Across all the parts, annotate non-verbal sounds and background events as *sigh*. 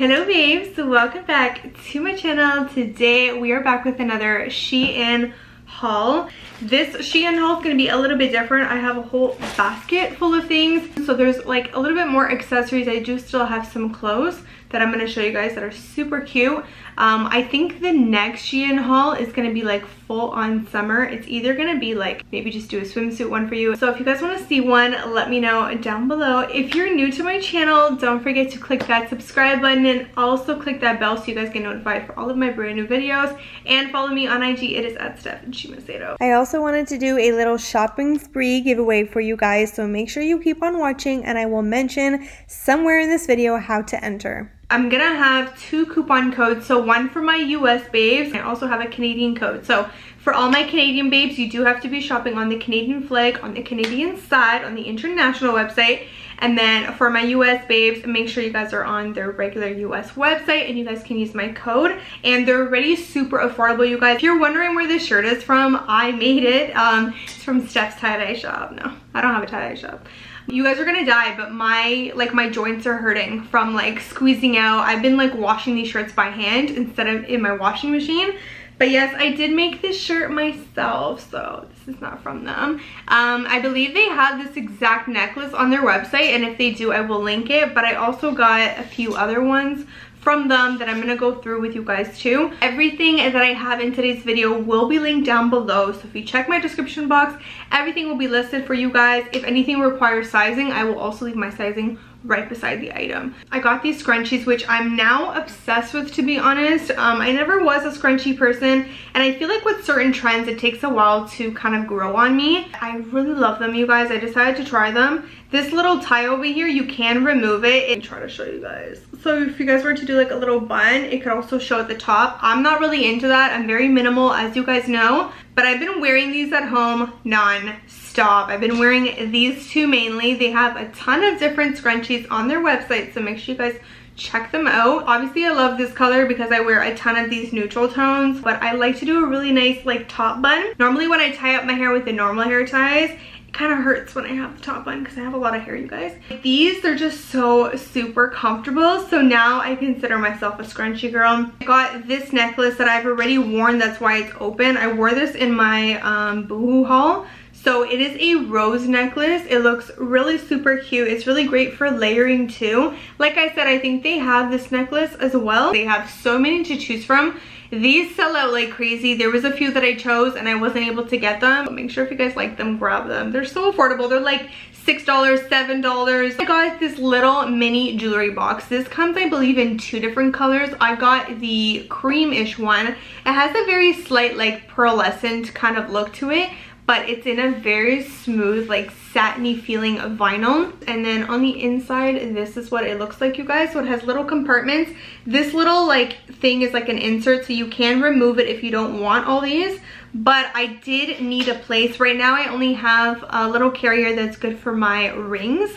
Hello babes, welcome back to my channel. Today we are back with another Shein haul. This Shein haul is going to be a little bit different. I have a whole basket full of things. So there's like a little bit more accessories. I do still have some clothes that I'm going to show you guys that are super cute. Um, I think the next Shein haul is going to be like full on summer. It's either going to be like maybe just do a swimsuit one for you. So if you guys want to see one, let me know down below. If you're new to my channel, don't forget to click that subscribe button and also click that bell so you guys get notified for all of my brand new videos. And follow me on IG. It is at Stephanie Macedo. I also wanted to do a little shopping spree giveaway for you guys. So make sure you keep on watching and I will mention somewhere in this video how to enter. I'm gonna have two coupon codes. So one for my US babes. I also have a Canadian code. So for all my Canadian babes, you do have to be shopping on the Canadian flag, on the Canadian side, on the international website. And then for my US babes, make sure you guys are on their regular US website and you guys can use my code. And they're already super affordable, you guys. If you're wondering where this shirt is from, I made it. Um, it's from Steph's tie-dye shop. No, I don't have a tie-dye shop you guys are gonna die but my like my joints are hurting from like squeezing out. I've been like washing these shirts by hand instead of in my washing machine. But yes i did make this shirt myself so this is not from them. Um i believe they have this exact necklace on their website and if they do i will link it. But i also got a few other ones from them that I'm going to go through with you guys too. Everything that I have in today's video will be linked down below. So if you check my description box, everything will be listed for you guys. If anything requires sizing, I will also leave my sizing right beside the item. I got these scrunchies, which I'm now obsessed with, to be honest. Um, I never was a scrunchie person, and I feel like with certain trends, it takes a while to kind of grow on me. I really love them, you guys. I decided to try them. This little tie over here, you can remove it and try to show you guys. So if you guys were to do like a little bun, it could also show at the top. I'm not really into that. I'm very minimal, as you guys know, but I've been wearing these at home non-stop. I've been wearing these two mainly. They have a ton of different scrunchies on their website, so make sure you guys check them out. Obviously, I love this color because I wear a ton of these neutral tones, but I like to do a really nice like top bun. Normally when I tie up my hair with the normal hair ties, it kind of hurts when I have the top bun because I have a lot of hair, you guys. These, they're just so super comfortable. So now I consider myself a scrunchy girl. I got this necklace that I've already worn. That's why it's open. I wore this in my um, Boohoo haul. So it is a rose necklace. It looks really super cute. It's really great for layering too. Like I said, I think they have this necklace as well. They have so many to choose from. These sell out like crazy. There was a few that I chose and I wasn't able to get them. But make sure if you guys like them, grab them. They're so affordable. They're like $6, $7. I got this little mini jewelry box. This comes, I believe, in two different colors. I got the creamish one. It has a very slight like pearlescent kind of look to it but it's in a very smooth like satiny feeling of vinyl. And then on the inside this is what it looks like you guys. So it has little compartments. This little like thing is like an insert so you can remove it if you don't want all these. But I did need a place. Right now I only have a little carrier that's good for my rings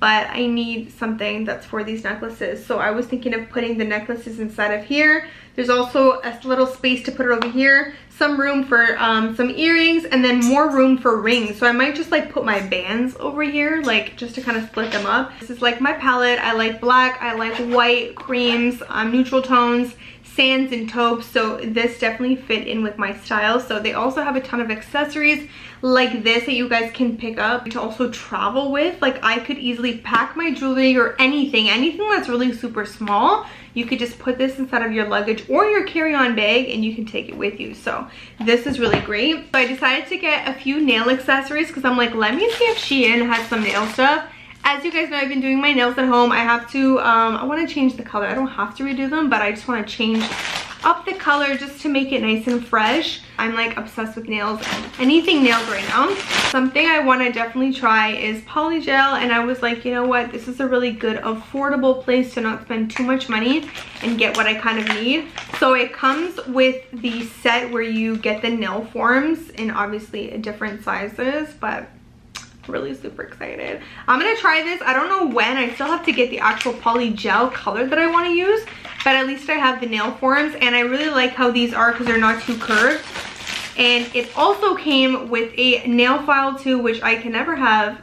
but I need something that's for these necklaces. So I was thinking of putting the necklaces inside of here. There's also a little space to put it over here, some room for um, some earrings, and then more room for rings. So I might just like put my bands over here, like just to kind of split them up. This is like my palette. I like black, I like white, creams, um, neutral tones, sands and taupes so this definitely fit in with my style. So they also have a ton of accessories like this that you guys can pick up to also travel with. Like i could easily pack my jewelry or anything anything that's really super small you could just put this inside of your luggage or your carry-on bag and you can take it with you. So this is really great. So i decided to get a few nail accessories because i'm like let me see if shein has some nail stuff as you guys know, I've been doing my nails at home. I have to, um, I want to change the color. I don't have to redo them, but I just want to change up the color just to make it nice and fresh. I'm like obsessed with nails anything nails right now. Something I want to definitely try is polygel and I was like, you know what, this is a really good affordable place to not spend too much money and get what I kind of need. So it comes with the set where you get the nail forms in obviously different sizes, but really super excited. I'm gonna try this. I don't know when. I still have to get the actual poly gel color that I want to use, but at least I have the nail forms and I really like how these are because they're not too curved. And it also came with a nail file too, which I can never have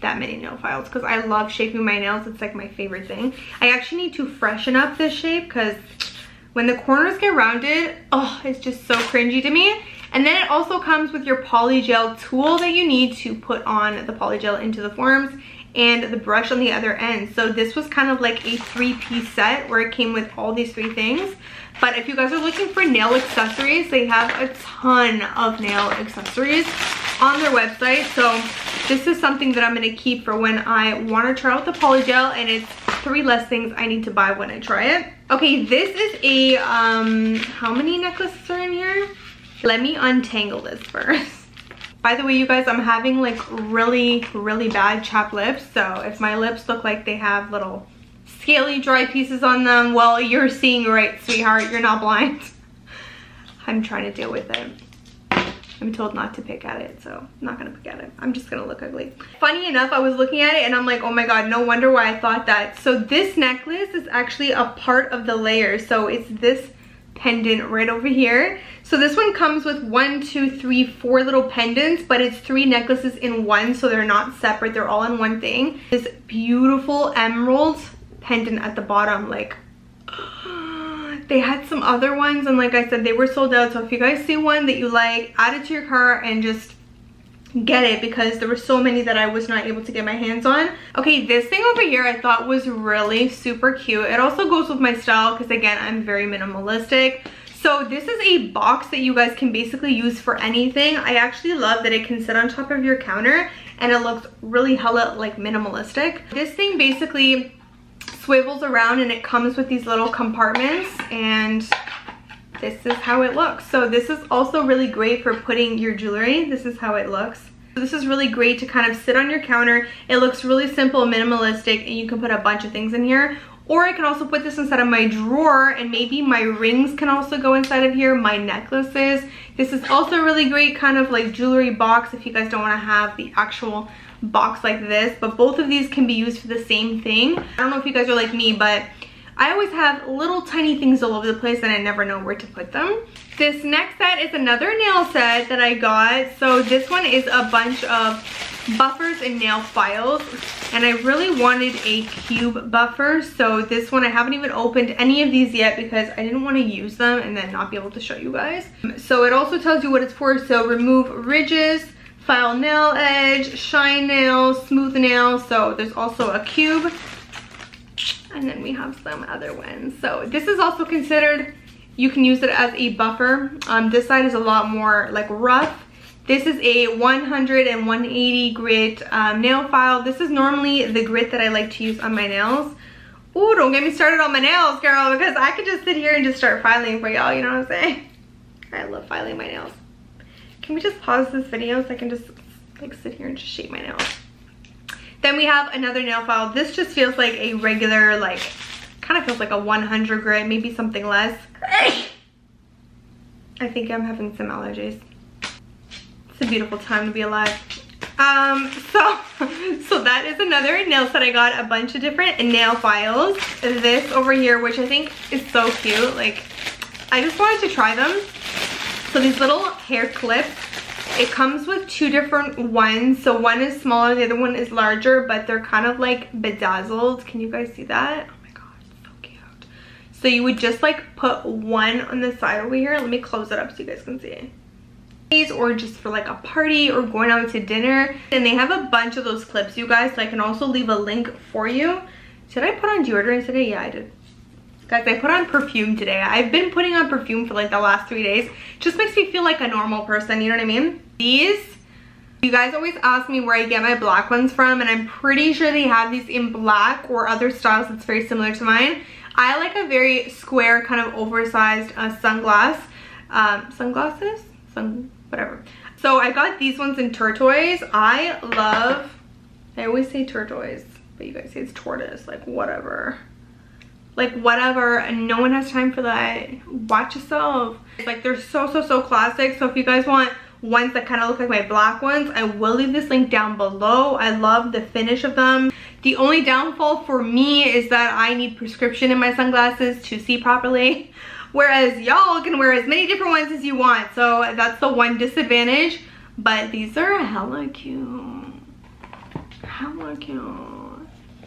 that many nail files because I love shaping my nails. It's like my favorite thing. I actually need to freshen up this shape because when the corners get rounded, oh, it's just so cringy to me. And then it also comes with your polygel tool that you need to put on the polygel into the forms and the brush on the other end. So this was kind of like a three-piece set where it came with all these three things. But if you guys are looking for nail accessories, they have a ton of nail accessories on their website. So this is something that I'm going to keep for when I want to try out the polygel and it's three less things I need to buy when I try it. Okay, this is a, um, how many necklaces are in here? Let me untangle this first. By the way, you guys, I'm having like really, really bad chapped lips. So if my lips look like they have little scaly dry pieces on them, well, you're seeing right, sweetheart. You're not blind. *laughs* I'm trying to deal with it. I'm told not to pick at it, so I'm not gonna pick at it. I'm just gonna look ugly. Funny enough, I was looking at it and I'm like, oh my god, no wonder why I thought that. So this necklace is actually a part of the layer. So it's this pendant right over here. So this one comes with one, two, three, four little pendants, but it's three necklaces in one, so they're not separate. They're all in one thing. This beautiful emerald pendant at the bottom, like *gasps* they had some other ones and like I said they were sold out so if you guys see one that you like add it to your cart and just get it because there were so many that I was not able to get my hands on. Okay, this thing over here I thought was really super cute. It also goes with my style because again, I'm very minimalistic. So this is a box that you guys can basically use for anything. I actually love that it can sit on top of your counter and it looks really hella like minimalistic. This thing basically swivels around and it comes with these little compartments and this is how it looks. So this is also really great for putting your jewelry. This is how it looks. This is really great to kind of sit on your counter. It looks really simple, minimalistic, and you can put a bunch of things in here. Or I can also put this inside of my drawer and maybe my rings can also go inside of here, my necklaces. This is also really great kind of like jewelry box if you guys don't want to have the actual box like this, but both of these can be used for the same thing. I don't know if you guys are like me, but I always have little tiny things all over the place and I never know where to put them. This next set is another nail set that I got. So this one is a bunch of buffers and nail files and I really wanted a cube buffer so this one I haven't even opened any of these yet because I didn't want to use them and then not be able to show you guys so it also tells you what it's for so remove ridges file nail edge, shine nail, smooth nail. So there's also a cube. And then we have some other ones. So this is also considered, you can use it as a buffer. Um, this side is a lot more like rough. This is a 100 and 180 grit um, nail file. This is normally the grit that I like to use on my nails. Oh, don't get me started on my nails, girl, because I could just sit here and just start filing for y'all, you know what I'm saying? *laughs* I love filing my nails. Can we just pause this video so I can just like sit here and just shape my nails? Then we have another nail file. This just feels like a regular, like, kind of feels like a 100 grit, maybe something less. I think I'm having some allergies. It's a beautiful time to be alive. Um, so, *laughs* so that is another nail set I got, a bunch of different nail files. This over here, which I think is so cute. Like, I just wanted to try them. So these little hair clips, it comes with two different ones. So one is smaller, the other one is larger, but they're kind of like bedazzled. Can you guys see that? Oh my god, so cute. So you would just like put one on the side over here. Let me close it up so you guys can see or just for like a party or going out to dinner and they have a bunch of those clips you guys so i can also leave a link for you did i put on deodorant today yeah i did Guys, I put on perfume today. I've been putting on perfume for like the last three days. Just makes me feel like a normal person, you know what I mean? These, you guys always ask me where I get my black ones from and I'm pretty sure they have these in black or other styles that's very similar to mine. I like a very square kind of oversized uh, sunglass, um, sunglasses, sun, whatever. So I got these ones in turquoise. I love, I always say turquoise, but you guys say it's tortoise, like whatever like whatever and no one has time for that. Watch yourself. Like they're so so so classic. So if you guys want ones that kind of look like my black ones i will leave this link down below. I love the finish of them. The only downfall for me is that i need prescription in my sunglasses to see properly *laughs* whereas y'all can wear as many different ones as you want. So that's the one disadvantage. But these are hella cute. Hella cute.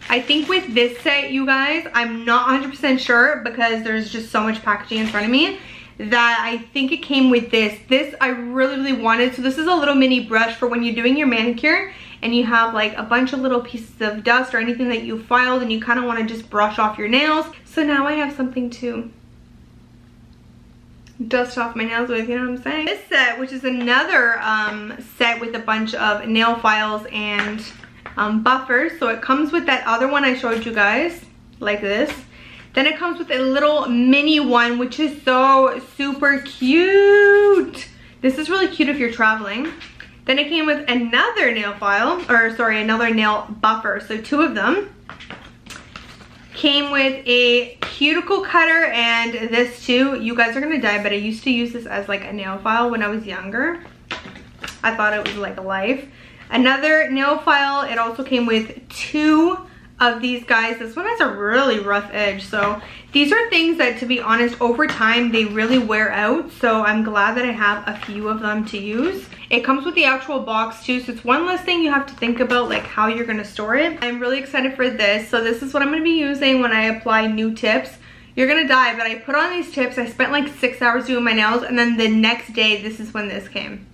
I think with this set, you guys, I'm not 100% sure because there's just so much packaging in front of me that I think it came with this. This I really, really wanted. So this is a little mini brush for when you're doing your manicure and you have like a bunch of little pieces of dust or anything that you filed and you kind of want to just brush off your nails. So now I have something to dust off my nails with, you know what I'm saying? This set, which is another um, set with a bunch of nail files and um, buffers. So it comes with that other one I showed you guys, like this. Then it comes with a little mini one, which is so super cute. This is really cute if you're traveling. Then it came with another nail file, or sorry, another nail buffer. So two of them. Came with a cuticle cutter and this too. You guys are gonna die, but I used to use this as like a nail file when I was younger. I thought it was like life. Another nail file, it also came with two of these guys. This one has a really rough edge. So these are things that to be honest, over time, they really wear out. So I'm glad that I have a few of them to use. It comes with the actual box too. So it's one less thing you have to think about like how you're gonna store it. I'm really excited for this. So this is what I'm gonna be using when I apply new tips. You're gonna die, but I put on these tips. I spent like six hours doing my nails and then the next day, this is when this came.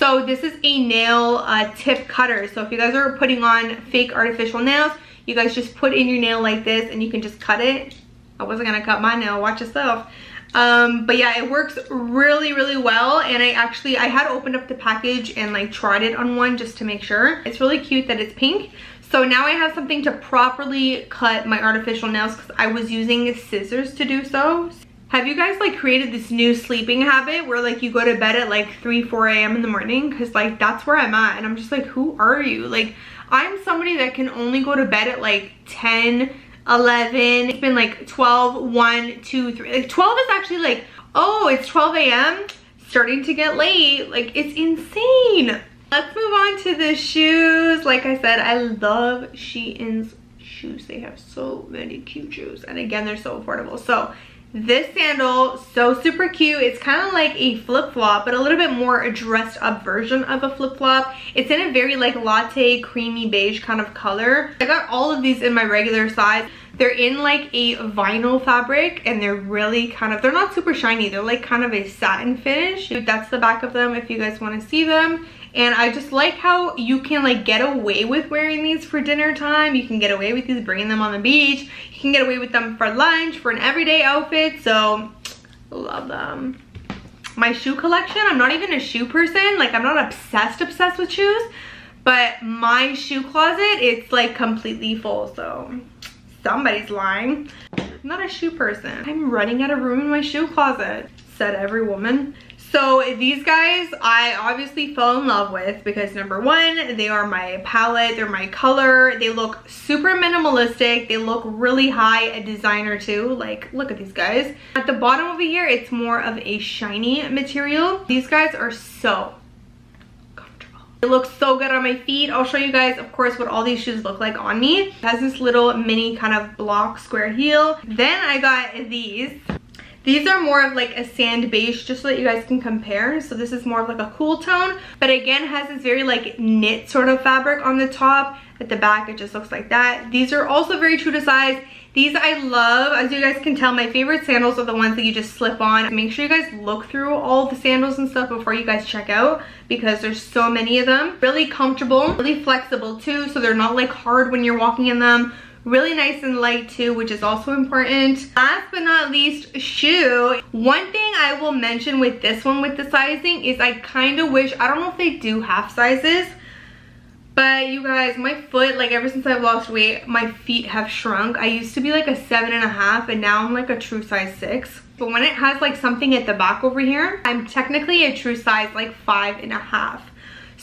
So this is a nail uh, tip cutter. So if you guys are putting on fake artificial nails, you guys just put in your nail like this and you can just cut it. I wasn't gonna cut my nail, watch yourself. Um, but yeah, it works really, really well. And I actually, I had opened up the package and like tried it on one just to make sure. It's really cute that it's pink. So now I have something to properly cut my artificial nails because I was using scissors to do so. Have you guys like created this new sleeping habit where like you go to bed at like 3, 4 a.m. in the morning? Cause like that's where I'm at and I'm just like, who are you? Like I'm somebody that can only go to bed at like 10, 11. It's been like 12, 1, 2, 3. Like 12 is actually like, oh, it's 12 a.m. Starting to get late. Like it's insane. Let's move on to the shoes. Like I said, I love Shein's shoes. They have so many cute shoes. And again, they're so affordable. So this sandal, so super cute. It's kind of like a flip-flop, but a little bit more a dressed up version of a flip-flop. It's in a very like latte, creamy beige kind of color. I got all of these in my regular size. They're in like a vinyl fabric and they're really kind of, they're not super shiny. They're like kind of a satin finish. That's the back of them if you guys want to see them and I just like how you can like get away with wearing these for dinner time. You can get away with these bringing them on the beach. You can get away with them for lunch, for an everyday outfit. So love them. My shoe collection, I'm not even a shoe person. Like I'm not obsessed obsessed with shoes, but my shoe closet, it's like completely full. So somebody's lying. I'm not a shoe person. I'm running out of room in my shoe closet, said every woman. So these guys I obviously fell in love with because number one, they are my palette, they're my color, they look super minimalistic, they look really high a designer too, like look at these guys. At the bottom over here, it's more of a shiny material. These guys are so comfortable. It looks so good on my feet. I'll show you guys, of course, what all these shoes look like on me. It has this little mini kind of block square heel. Then I got these. These are more of like a sand beige, just so that you guys can compare. So this is more of like a cool tone, but again has this very like knit sort of fabric on the top. At the back, it just looks like that. These are also very true to size. These I love. As you guys can tell, my favorite sandals are the ones that you just slip on. Make sure you guys look through all the sandals and stuff before you guys check out because there's so many of them. Really comfortable, really flexible too, so they're not like hard when you're walking in them really nice and light too which is also important. Last but not least shoe. One thing i will mention with this one with the sizing is i kind of wish i don't know if they do half sizes but you guys my foot like ever since i've lost weight my feet have shrunk. I used to be like a seven and a half and now i'm like a true size six. But when it has like something at the back over here i'm technically a true size like five and a half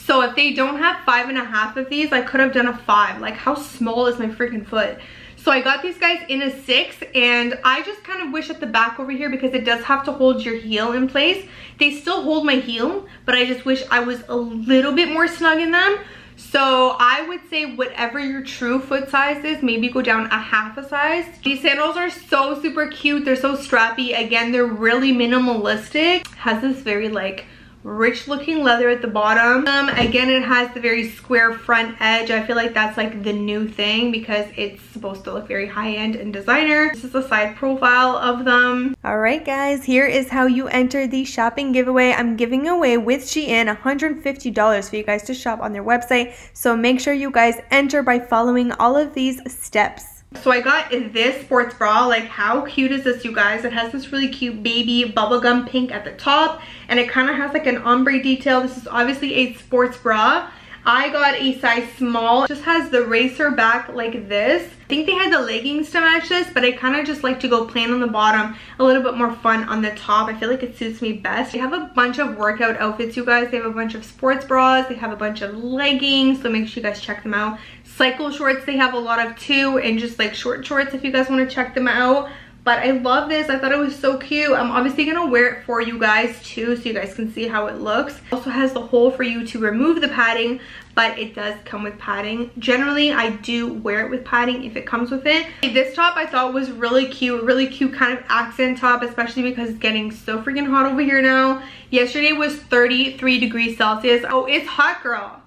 so if they don't have five and a half of these, I could have done a five. Like how small is my freaking foot? So I got these guys in a six and I just kind of wish at the back over here because it does have to hold your heel in place. They still hold my heel, but I just wish I was a little bit more snug in them. So I would say whatever your true foot size is, maybe go down a half a size. These sandals are so super cute. They're so strappy. Again, they're really minimalistic. Has this very like rich looking leather at the bottom. Um, again, it has the very square front edge. I feel like that's like the new thing because it's supposed to look very high-end and designer. This is the side profile of them. All right, guys, here is how you enter the shopping giveaway. I'm giving away with Shein $150 for you guys to shop on their website. So make sure you guys enter by following all of these steps. So I got this sports bra. Like how cute is this you guys? It has this really cute baby bubblegum pink at the top and it kind of has like an ombre detail. This is obviously a sports bra. I got a size small. It just has the racer back like this. I think they had the leggings to match this, but I kind of just like to go plain on the bottom, a little bit more fun on the top. I feel like it suits me best. They have a bunch of workout outfits, you guys. They have a bunch of sports bras. They have a bunch of leggings, so make sure you guys check them out. Cycle shorts they have a lot of too, and just like short shorts if you guys want to check them out but I love this. I thought it was so cute. I'm obviously going to wear it for you guys too so you guys can see how it looks. Also has the hole for you to remove the padding but it does come with padding. Generally, I do wear it with padding if it comes with it. This top I thought was really cute, really cute kind of accent top, especially because it's getting so freaking hot over here now. Yesterday was 33 degrees Celsius. Oh, it's hot, girl.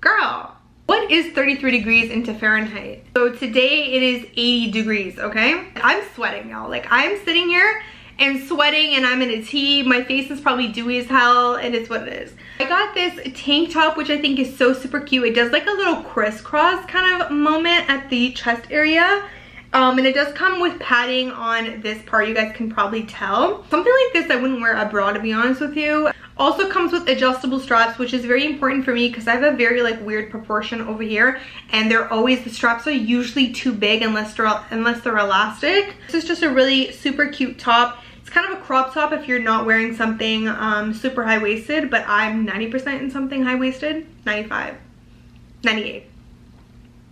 Girl. What is 33 degrees into Fahrenheit? So today it is 80 degrees, okay? I'm sweating, y'all. Like, I'm sitting here and sweating and I'm in a tee. My face is probably dewy as hell and it's what it is. I got this tank top, which I think is so super cute. It does like a little crisscross kind of moment at the chest area. Um, and it does come with padding on this part, you guys can probably tell. Something like this I wouldn't wear abroad to be honest with you. Also comes with adjustable straps, which is very important for me because I have a very like weird proportion over here and they're always, the straps are usually too big unless they're, unless they're elastic. This is just a really super cute top. It's kind of a crop top if you're not wearing something um, super high-waisted, but I'm 90% in something high-waisted, 95, 98.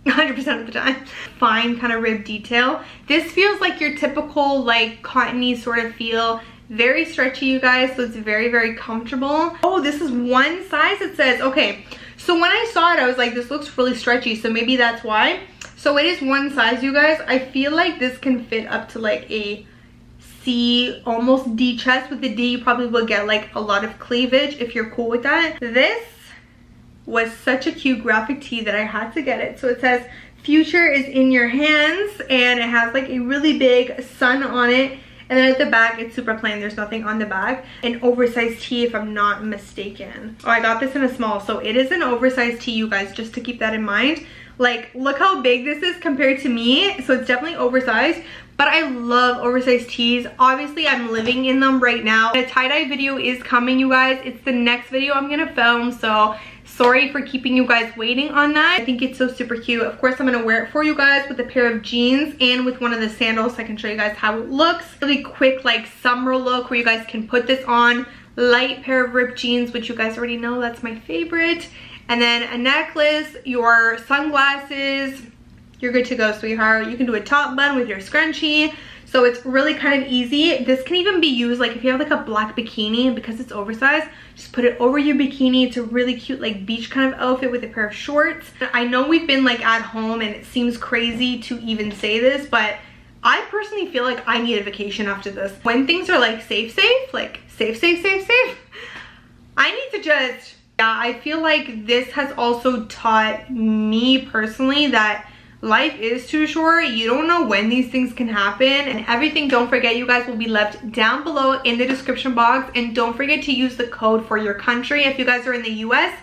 100% of the time. Fine kind of rib detail. This feels like your typical like cottony sort of feel very stretchy, you guys, so it's very, very comfortable. Oh, this is one size, it says. Okay, so when I saw it, I was like, this looks really stretchy, so maybe that's why. So it is one size, you guys. I feel like this can fit up to like a C, almost D chest. With the D, you probably will get like a lot of cleavage if you're cool with that. This was such a cute graphic tee that I had to get it. So it says, future is in your hands, and it has like a really big sun on it and then at the back, it's super plain. There's nothing on the back. An oversized tee, if I'm not mistaken. Oh, I got this in a small. So it is an oversized tee, you guys, just to keep that in mind. Like, look how big this is compared to me. So it's definitely oversized. But I love oversized tees. Obviously, I'm living in them right now. A tie-dye video is coming, you guys. It's the next video I'm going to film. So Sorry for keeping you guys waiting on that. I think it's so super cute. Of course, I'm to wear it for you guys with a pair of jeans and with one of the sandals so I can show you guys how it looks. Really quick like summer look where you guys can put this on. Light pair of ripped jeans, which you guys already know that's my favorite. And then a necklace, your sunglasses, you're good to go, sweetheart. You can do a top bun with your scrunchie. So it's really kind of easy. This can even be used like if you have like a black bikini because it's oversized, just put it over your bikini. It's a really cute like beach kind of outfit with a pair of shorts. I know we've been like at home and it seems crazy to even say this, but I personally feel like I need a vacation after this. When things are like safe, safe, like safe, safe, safe, safe, I need to just, yeah, I feel like this has also taught me personally that life is too short. You don't know when these things can happen. And everything don't forget you guys will be left down below in the description box. And don't forget to use the code for your country if you guys are in the US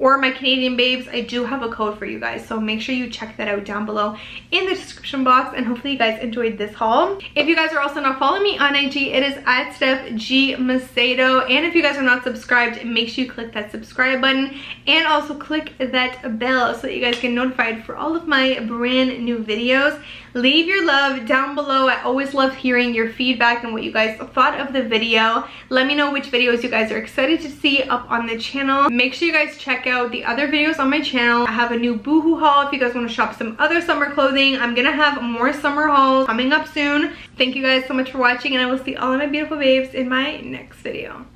or my Canadian babes, I do have a code for you guys. So make sure you check that out down below in the description box. And hopefully you guys enjoyed this haul. If you guys are also not following me on IG, it is at Steph G Macedo. And if you guys are not subscribed, make sure you click that subscribe button. And also click that bell so that you guys get notified for all of my brand new videos. Leave your love down below. I always love hearing your feedback and what you guys thought of the video. Let me know which videos you guys are excited to see up on the channel. Make sure you guys check out the other videos on my channel. I have a new Boohoo haul if you guys want to shop some other summer clothing. I'm gonna have more summer hauls coming up soon. Thank you guys so much for watching and I will see all of my beautiful babes in my next video.